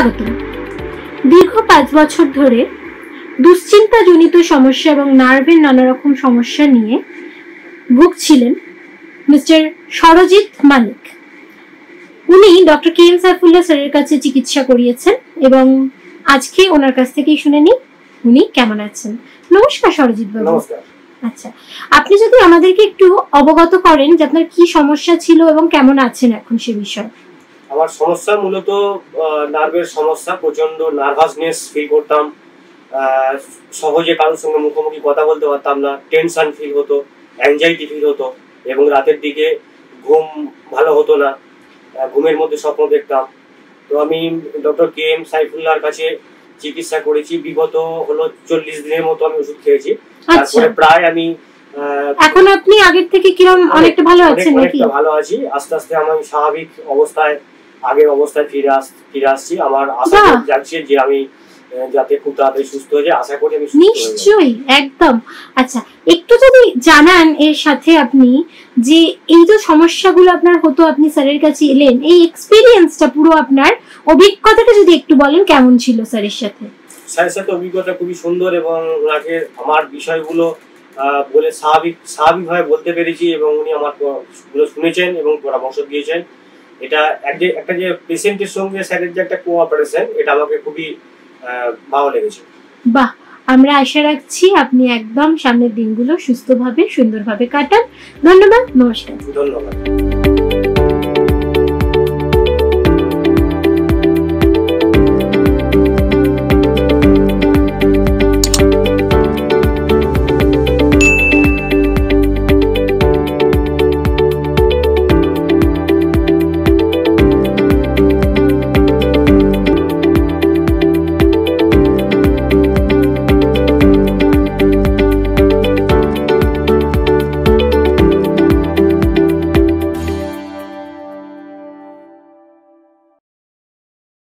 স্বাগত। দীর্ঘ পাঁচ বছর ধরে দুশ্চিন্তাজনিত সমস্যা এবং নার্ভের নানা রকম সমস্যা নিয়ে ভুগছিলেন মিস্টার সরজিৎ মালিক উনি ডক্টর কে এম সাইফুল্লাহ স্যারের কাছে চিকিৎসা করিয়েছেন এবং আজকে ওনার কাছ থেকেই শুনে নিই উনি কেমন আছেন। নমস্কার সরজিৎ বাবু। আচ্ছা আপনি যদি আমাদেরকে একটু অবগত করেন যে আপনার কি সমস্যা ছিল এবং কেমন আছেন এখন সে বিষয়ে। আমার সমস্যা মূলত নার্ভের সমস্যা প্রচণ্ড নার্ভাসনেস ফিল করতাম। সহজে কারোর সঙ্গে মুখোমুখি কথা বলতে পারতাম না টেনশন ফিল হতো অ্যাংজাইটি ফিল হতো এবং রাতের দিকে ঘুম ভালো হতো না ঘুমের মধ্যে স্বপ্ন দেখতাম। তো আমি ডক্টর কে এম সাইফুল্লাহর কাছে চিকিৎসা করেছি বিগত হলো চল্লিশ দিনের মতো আমি ওষুধ খেয়েছি। আচ্ছা। তারপরে প্রায় আমি এখন আপনি আগের থেকে কিরম অনেকটা ভালো আছেন নাকি? ভালো আছি। আস্তে আস্তে আমি স্বাভাবিক অবস্থায় আগের অবস্থায় ফিরে আস ফিরে আসছি। আমার আশা। যাচ্ছে যে আমি যাতে খুব তাড়াতাড়ি সুস্থ হয়ে যায়। আশা করি আমি। নিশ্চয়ই একদম। আচ্ছা একটু যদি জানান এর সাথে আপনি যে এই যে সমস্যাগুলো আপনার হতো আপনি স্যারের কাছে এলেন এই এক্সপিরিয়েন্সটা পুরো আপনার অভিজ্ঞতাটা যদি একটু বলেন কেমন ছিল স্যারের সাথে? স্যারের সাথে অভিজ্ঞতা খুবই সুন্দর এবং ওনাকে আমার বিষয়গুলো আহ, বলে স্বাভাবিক স্বাভাবিকভাবে বলতে পেরেছি এবং উনি আমার শুনেছেন এবং পরামর্শ দিয়েছেন। এটা এক যে একটা যে পেশেন্টের সঙ্গে স্যারের যে একটা কোঅপারেশন এটা আমাকে খুবই ভালো লেগেছে। বাহ আমরা আশা রাখছি আপনি একদম সামনের দিনগুলো সুস্থভাবে সুন্দরভাবে কাটান। ধন্যবাদ নমস্কার। ধন্যবাদ।